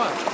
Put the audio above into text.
Watch.